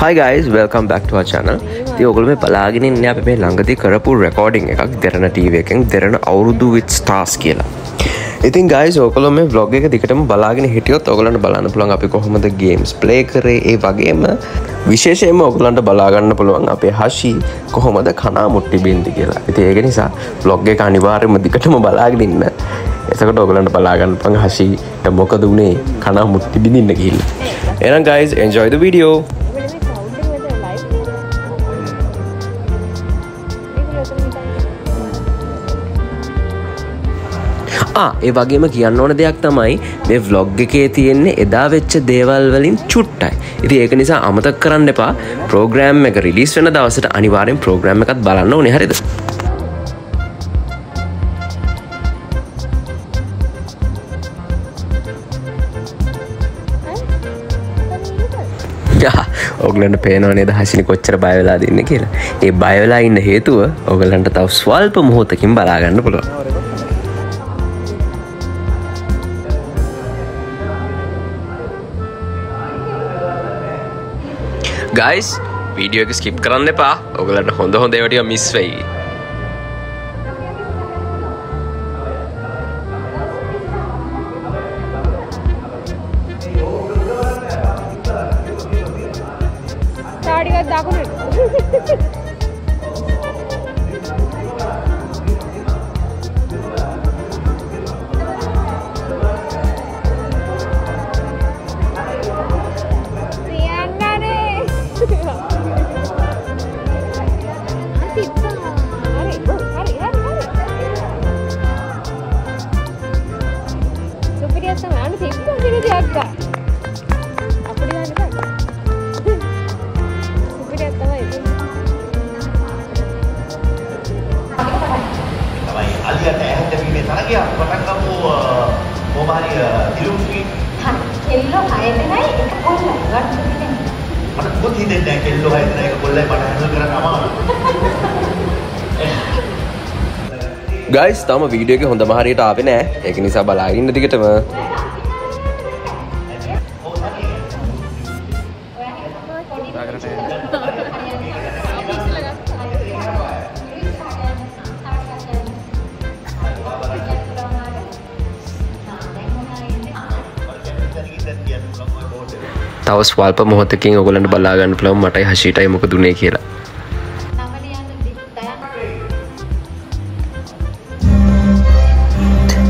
හයි guys welcome බක්ටවා චන ති ඔගොල මේ බලාගෙන ඉන්න අප මේ ළඟදි කරපු රෙකෝඩිං එකක් දෙරන ටීව එකෙන් දෙරන අවුරුදු විත් ස්ටාස් කියලා. ඉතින් ගයි ඕකල මේ බ්ලොග් එක දිකටම බලාගෙන හිටියොත් ඔගලන්ට බලන්න පුළන් අපි කොහොමද ගේම්ස් ප්ලේ කරේ. ඒ වගේම විශේෂයම ඔගලන්ට බලාගන්න පුළුවන් අපේ හශි කොහොමද කනා මුට්ටි බින්දි කියලා. ඉති ඒක නිසා බ්ලොග් එක අනිවාර්යම දිකටම බලාගෙන ඉන්න. එසකට ඔගලන්ට බලාගන්න පං හශීට මොකද වනේ කනා මුට්ටි බිඳින්න කිල්ල එනම් ගයිස් එන්ජොයිද වීඩියෝ ඒ වගේම කියන්න ඕන දෙයක් තමයි මේ ව්ලොග් එකේ තියෙන්නේ එදා වෙච්ච දේවල් වලින් චුට්ටයි. ඉති ඒක නිසා අමතක් කරන්න එපා. ප්‍රෝග්‍රෑම් එක රිලිස් වෙන දවසට අනිවාරෙන් ප්‍රෝග්‍රම් එකත් බලන්න ඕනෙ හරිද? ඔගලන්ට පේනවනේ දහසිනි කොච්චර බයවෙලා දෙන්න කියලා. ඒ බයවෙලා ඉන්න හේතුව ඔගලන්ට තව ස්වල්ප මොහොතකින් බලාගන්න පුළුව ගයිස් වීඩියෝ එක ස්කිප් කරන්න එපා. ඔගලට හොඳ හොඳ ඒවටිය මිස් වෙයි. තාඩිකත් දකුණට අලියට ඇහැට වීමේ තරගයක් පටන් ගමු කොහොම හරි තිරුම්කි කෙල්ලෝ හය දෙනයි එක කොල්ලයි වට්ටු දෙන්නේ. මට මොකද හිතෙන්නේ නැහැ කෙල්ලෝ හය දෙනා එක කොල්ලයි මට හැන්ඩල් කරන්න අමාරුයි ගයිස් තම වීඩියෝ එක හොඳ මහරියට ආවෙ නෑ ඒක නිසා බලාගන්න දිගටම තව ස්වල්ප මොහොතකින් ඔගලන්ට බලාගන්න පුළම් මටයි හශීටයි මොක දුනේ කියලා.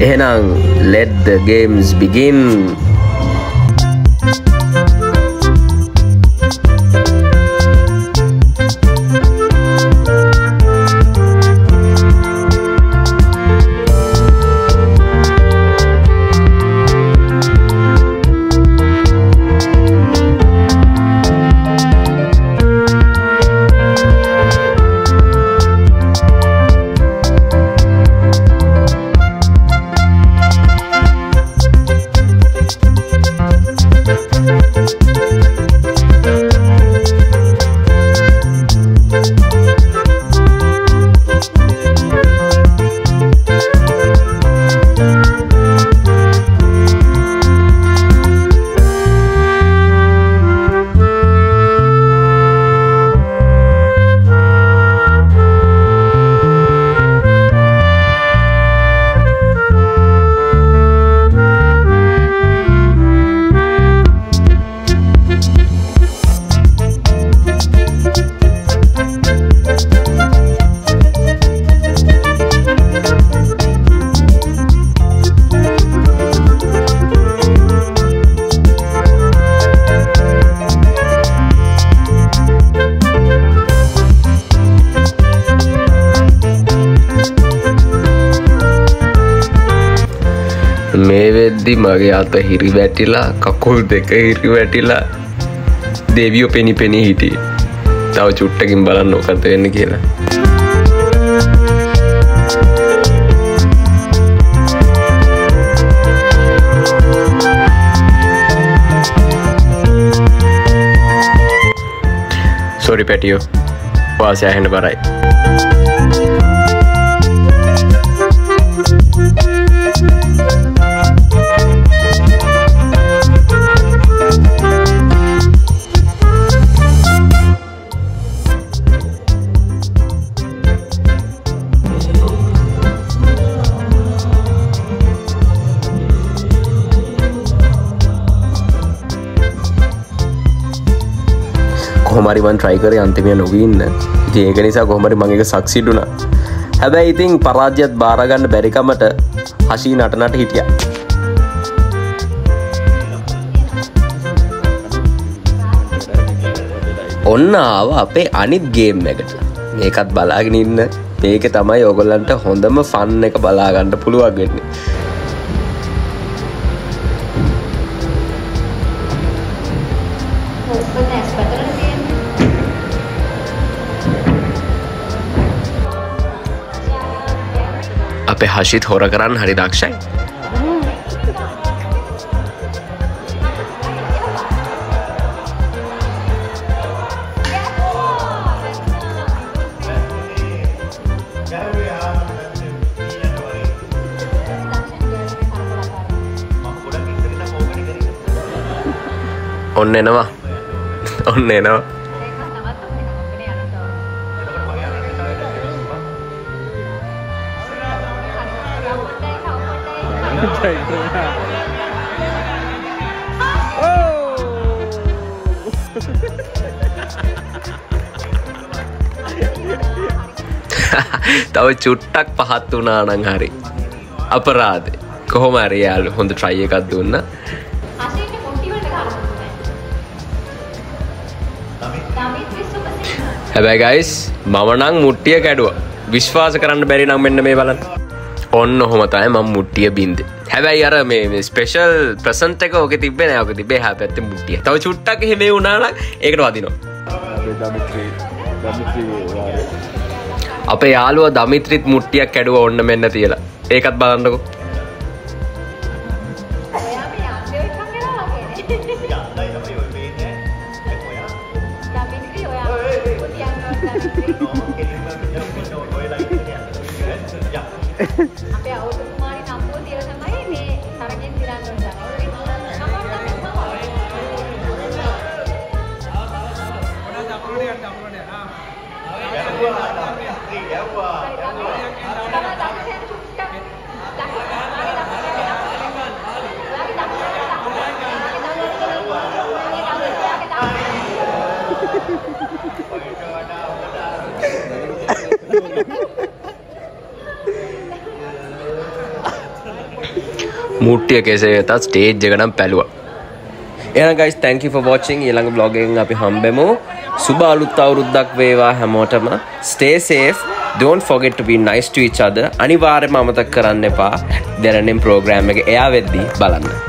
එහෙනම් ලෙඩ්ද ගේම්ස් බිගින් මේ වෙද්දි මගේ අත හිරි වැටිලා කකුල් දෙක හිරි වැටිලා දෙවියෝ පෙනි පෙනී හිටිය. තව චුට්ටකින් බලන්න ඕකත වෙන්න කියලා. සොරි පැටියෝ වාසයහෙන බරයි. කොහොමරිවන් ට්‍රයිකර අන්තිමය නොවන්න ඒක නිසා කොහොමරි මගේ සක්සිටුන හැබැයි ඉතින් පරාජ්‍යත් බාරගන්න බැරිකමට හශී නටනට හිටිය. ඔන්න ආව අපේ අනිත් ගේම් එකට. මේකත් බලාගෙන ඉන්න. මේක තමයි ඔගොල්ලන්ට හොඳම ෆන්න එක බලාගන්න පුළුවන් හශිත් හොර කරන්න හරි දක්ෂයි. ඔන්න එනවා. ඔන්න එනවා. තව චුට්ටක් පහත් වුනා නං හරි අපරාධ කොහොම අරයාලු හොඳ ට්‍රයි එකක් දුන්න අශීට මුට්ටි වලට ගන්න. දමිත් විශ්වපතින. හැබැයි ගයිස් මම නං මුට්ටිය කැඩුව විශ්වාස කරන්න බැරි නම් මෙන්න මේ බලන්න ඔන්න ඔහොම තමයි මම මුට්ටිය බින්ද හැබැයි අර මේ ස්පේෂල් ප්‍රසන්ට එක ඕක තිබෙන යක තිබේ හැ පැත්ත මුට්ටිය තව චුට්ටක් හෙම වුණාලක් ඒකට වදිනවා අපේ යාළුව දමිත්‍රිත් මුට්ටියක් කැඩුව ඔන්න මෙන්න තියලා ඒකත් බලන්නකෝ ඔයා මේ මුට්ටිය කෙසේ වෙතත් ස්ටේජ් එකනම් පැලුව. එන ගයිස් තැංක for watching. ඊළඟ බ්ලොගෙන් අපි හම්බෙමු. සුබ අලුත් අවුරුද්දක් වේවා හැමෝටම. Stay safe. Don't forget to be nice to each other. අනිවාර්යයෙන්ම අමතක කරන්න එපා. දැරණෙන් ප්‍රෝග්‍රෑම් එක එයා වෙද්දී බලන්න.